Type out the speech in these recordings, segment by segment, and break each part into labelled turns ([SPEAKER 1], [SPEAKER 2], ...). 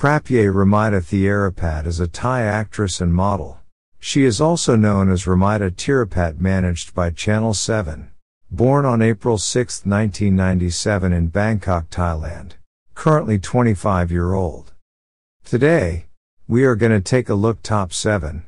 [SPEAKER 1] Prapye Ramida Theerapat is a Thai actress and model. She is also known as Ramida Theerapat managed by Channel 7. Born on April 6, 1997 in Bangkok, Thailand. Currently 25 year old. Today, we are gonna take a look top 7.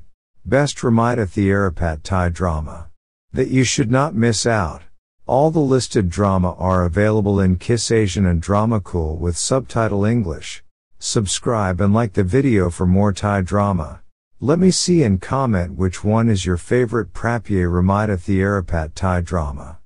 [SPEAKER 1] Best Ramida Theerapat Thai drama. That you should not miss out. All the listed drama are available in Kiss Asian and Drama Cool with subtitle English. Subscribe and like the video for more Thai drama. Let me see and comment which one is your favorite Prapye Ramida Theerapat Thai drama.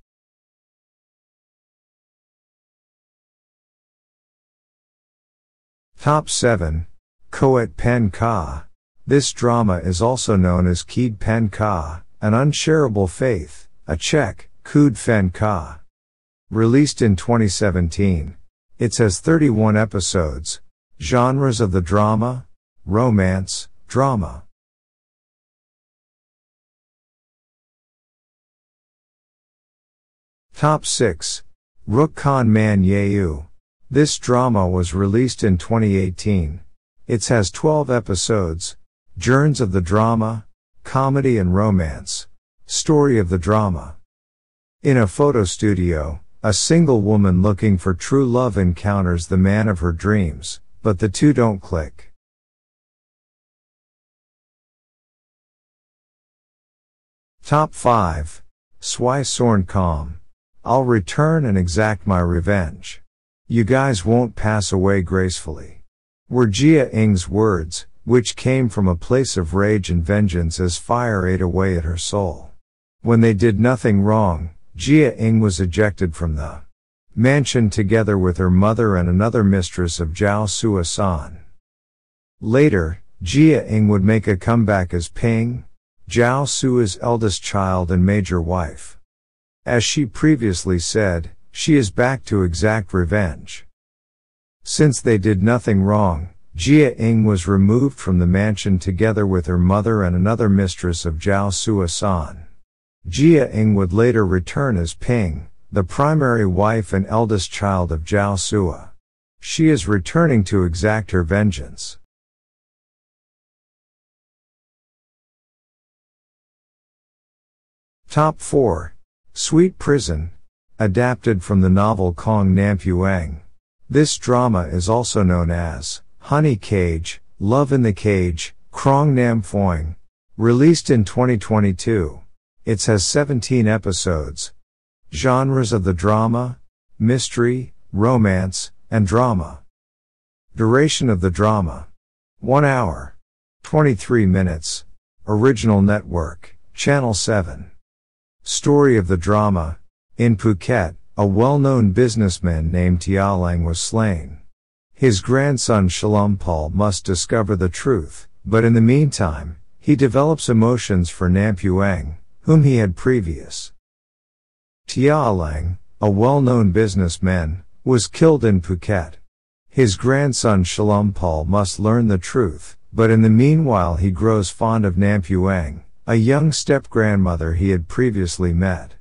[SPEAKER 1] Top 7. Koet Pen Ka. This drama is also known as Keed Pen Ka, an unshareable faith, a Czech, Kud Fen Ka. Released in 2017. It has 31 episodes, Genres of the drama, romance, drama. Top 6. Rook Khan Man Yeu. This drama was released in 2018. It has 12 episodes, Journeys of the drama, comedy and romance. Story of the drama. In a photo studio, a single woman looking for true love encounters the man of her dreams, but the two don't click. Top 5. Swai Sorn Calm. I'll return and exact my revenge. You guys won't pass away gracefully. Were Jia Ing's words, which came from a place of rage and vengeance as fire ate away at her soul. When they did nothing wrong, Jia Ing was ejected from the mansion together with her mother and another mistress of Zhao Sua San. Later, Jia Ing would make a comeback as Ping, Zhao Sua's eldest child and major wife. As she previously said, she is back to exact revenge. Since they did nothing wrong, Jia Ing was removed from the mansion together with her mother and another mistress of Zhao Sua San. Jia Ing would later return as Ping, the primary wife and eldest child of Zhao Sua. She is returning to exact her vengeance. Top 4. Sweet Prison. Adapted from the novel Kong Nampuang. This drama is also known as Honey Cage, Love in the Cage, Krong Nam Phoing. Released in 2022. It has 17 episodes, Genres of the drama, mystery, romance, and drama. Duration of the drama. 1 hour. 23 minutes. Original network, Channel 7. Story of the drama. In Phuket, a well-known businessman named Tialang was slain. His grandson Shalampal must discover the truth, but in the meantime, he develops emotions for Nampuang, whom he had previous. Tia Lang, a well-known businessman, was killed in Phuket. His grandson Shalampal must learn the truth, but in the meanwhile he grows fond of Nampuang, a young step-grandmother he had previously met.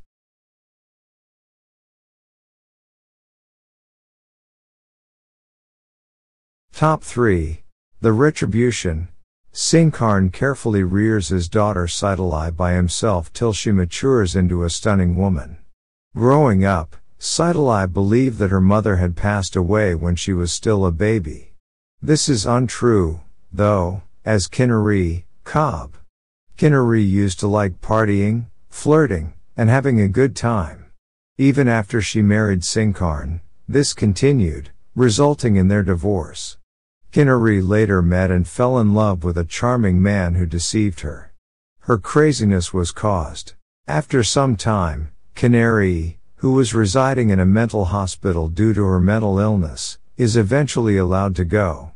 [SPEAKER 1] Top 3. The Retribution. Singkarn carefully rears his daughter Sitalai by himself till she matures into a stunning woman. Growing up, Sitalai believed that her mother had passed away when she was still a baby. This is untrue, though, as Kinnari, Cobb. Kinnari used to like partying, flirting, and having a good time. Even after she married Singkarn, this continued, resulting in their divorce. Kinnari later met and fell in love with a charming man who deceived her. Her craziness was caused. After some time, Kinnari, who was residing in a mental hospital due to her mental illness, is eventually allowed to go.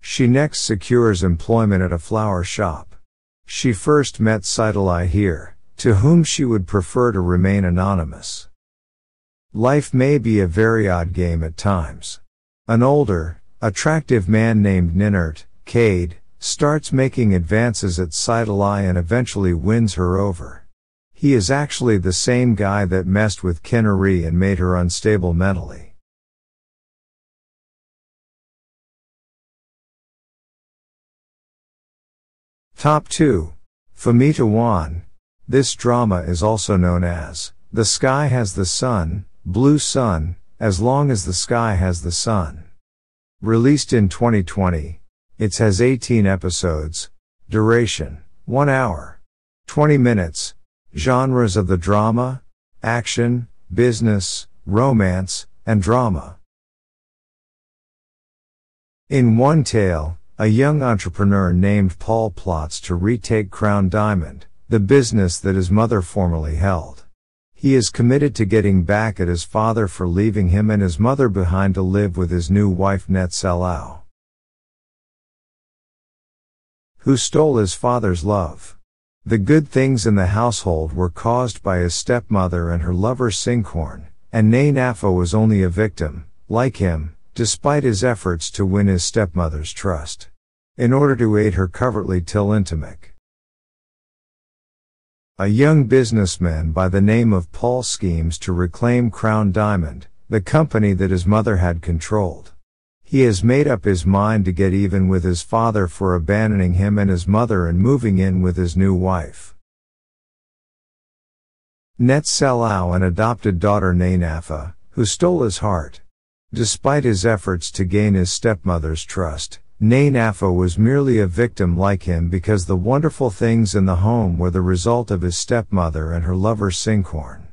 [SPEAKER 1] She next secures employment at a flower shop. She first met Sitalai here, to whom she would prefer to remain anonymous. Life may be a very odd game at times. An older, attractive man named Ninert, Cade, starts making advances at Sitalai and eventually wins her over. He is actually the same guy that messed with Kinnari and made her unstable mentally. Top 2. Fumita Wan. This drama is also known as The Sky Has the Sun, Blue Sun, As Long as the Sky Has the Sun. Released in 2020. It has 18 episodes. Duration 1 hour. 20 minutes. Genres of the drama, action, business, romance, and drama. In one tale, a young entrepreneur named Paul plots to retake Crown Diamond, the business that his mother formerly held. He is committed to getting back at his father for leaving him and his mother behind to live with his new wife Net Salau. Who stole his father's love? The good things in the household were caused by his stepmother and her lover Sinkhorn, and Nay Nafa was only a victim, like him, despite his efforts to win his stepmother's trust. In order to aid her covertly till Intimic. A young businessman by the name of Paul schemes to reclaim Crown Diamond, the company that his mother had controlled. He has made up his mind to get even with his father for abandoning him and his mother and moving in with his new wife. Net Salau an adopted daughter Nainafa, who stole his heart. Despite his efforts to gain his stepmother's trust, Nainafa was merely a victim like him because the wonderful things in the home were the result of his stepmother and her lover Sinkhorn.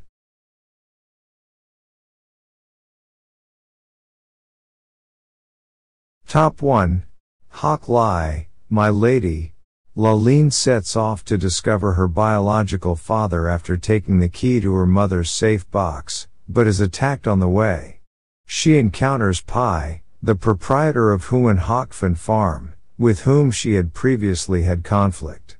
[SPEAKER 1] Top 1. Hawk Lai, My Lady. Laline sets off to discover her biological father after taking the key to her mother's safe box, but is attacked on the way. She encounters Pai, the proprietor of Huan Hockfin Farm, with whom she had previously had conflict.